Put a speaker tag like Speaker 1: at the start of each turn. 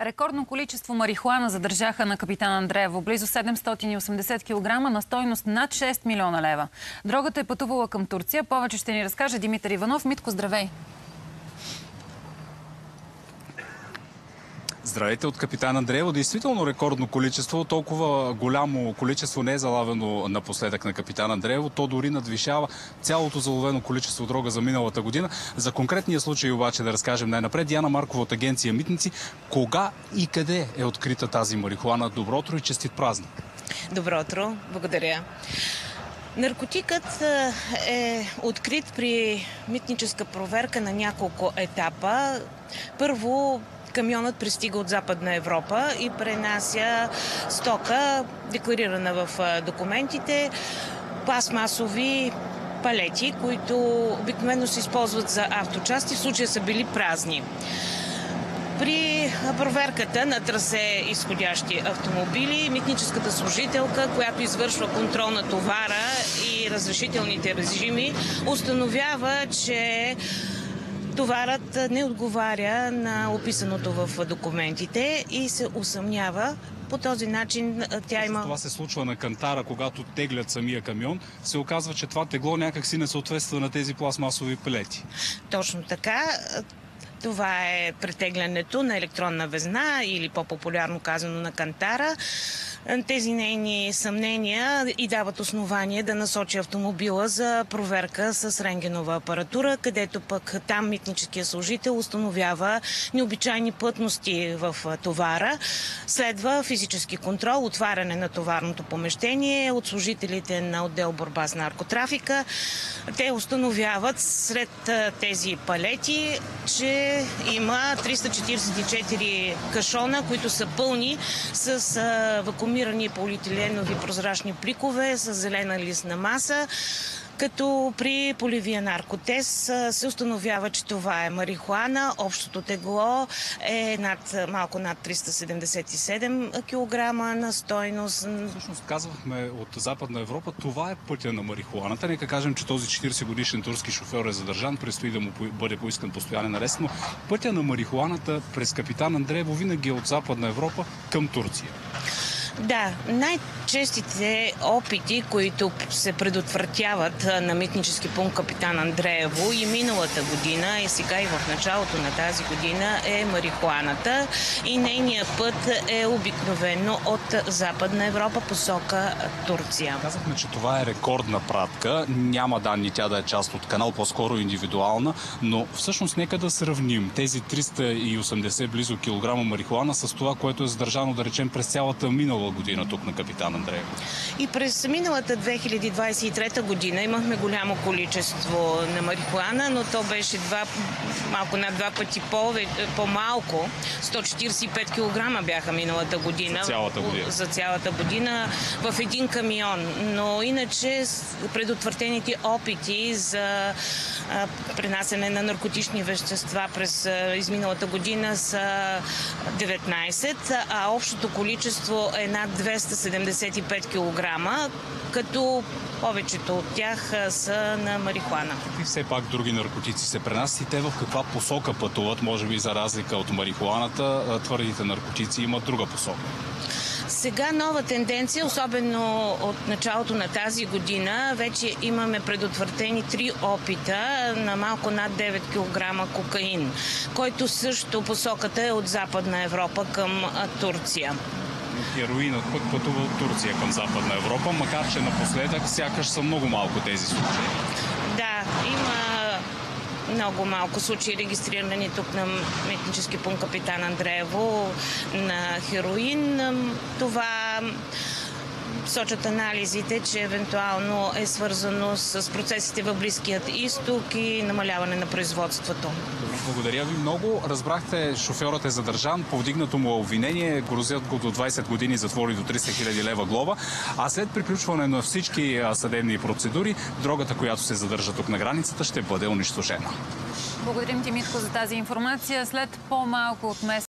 Speaker 1: Рекордно количество марихуана задържаха на капитан Андреево. Близо 780 кг на стойност над 6 милиона лева. Дрогата е пътувала към Турция. Повече ще ни разкаже Димитър Иванов. Митко, здравей!
Speaker 2: Здравейте от капитан Андреево. Действително рекордно количество. Толкова голямо количество не е залавено напоследък на капитан Андреево. То дори надвишава цялото заловено количество дрога за миналата година. За конкретния случай обаче да разкажем най-напред. Диана Маркова от агенция Митници. Кога и къде е открита тази марихуана? Добро утро и честит празник!
Speaker 3: Добро утро, благодаря. Наркотикът е открит при митническа проверка на няколко етапа. Първо, камионът пристига от Западна Европа и пренася стока, декларирана в документите, пластмасови палети, които обикновено се използват за авточасти, в случая са били празни. При проверката на трасе изходящи автомобили, митническата служителка, която извършва контрол на товара и разрешителните режими, установява, че товарът не отговаря на описаното в документите и се усъмнява. По този начин тя има...
Speaker 2: Това се случва на кантара, когато теглят самия камион. Се оказва, че това тегло някакси не съответства на тези пластмасови пелети.
Speaker 3: Точно така. Това е претеглянето на електронна везна или по-популярно казано на кантара. Тези нейни съмнения и дават основание да насочи автомобила за проверка с рентгенова апаратура, където пък там митническия служител установява необичайни плътности в товара. Следва физически контрол, отваряне на товарното помещение от служителите на отдел борба с наркотрафика. Те установяват сред тези палети, че има 344 кашона, които са пълни с вакуумирани полиетиленови прозрачни пликове с зелена листна маса като при поливия наркотест се установява, че това е марихуана. Общото тегло е над, малко над 377 кг на стойност.
Speaker 2: Всъщност казвахме от Западна Европа, това е пътя на марихуаната. Нека кажем, че този 40 годишен турски шофьор е задържан, предстои да му бъде поискан постоянен арест, но пътя на марихуаната през капитан Андреево винаги е от Западна Европа към Турция.
Speaker 3: Да, най-честите опити, които се предотвратяват на митнически пункт Капитан Андреево и миналата година, и сега и в началото на тази година е марихуаната и нейният път е обикновено от Западна Европа посока Турция.
Speaker 2: Казахме, че това е рекордна пратка. Няма данни тя да е част от канал, по-скоро индивидуална, но всъщност нека да сравним тези 380 близо килограма марихуана с това, което е задържано, да речем, през цялата минала година тук на Капитан Андреев.
Speaker 3: И през миналата 2023 година имахме голямо количество на марихуана, но то беше два, малко над два пъти по-малко. 145 кг бяха миналата година.
Speaker 2: За цялата година.
Speaker 3: За цялата година в един камион. Но иначе предотвратените опити за пренасене на наркотични вещества през изминалата година са 19, а общото количество е над 275 кг, като повечето от тях са на марихуана.
Speaker 2: И все пак други наркотици се пренасят и те в каква посока пътуват, може би за разлика от марихуаната, твърдите наркотици имат друга посока.
Speaker 3: Сега нова тенденция, особено от началото на тази година, вече имаме предотвратени три опита на малко над 9 кг кокаин, който също посоката е от Западна Европа към Турция
Speaker 2: хероинът пък пътува от Турция към Западна Европа, макар че напоследък сякаш са много малко тези случаи.
Speaker 3: Да, има много малко случаи регистрирани тук на митнически пункт Капитан Андреево на хероин. Това сочат анализите, че евентуално е свързано с процесите в Близкият изток и намаляване на производството.
Speaker 2: Благодаря ви много. Разбрахте, шофьорът е задържан, повдигнато му е обвинение, грозят го до 20 години затвори до 300 000 лева глоба, а след приключване на всички съдебни процедури, дрогата, която се задържа тук на границата, ще бъде унищожена.
Speaker 1: Благодарим ти, Митко, за тази информация. След по-малко от месец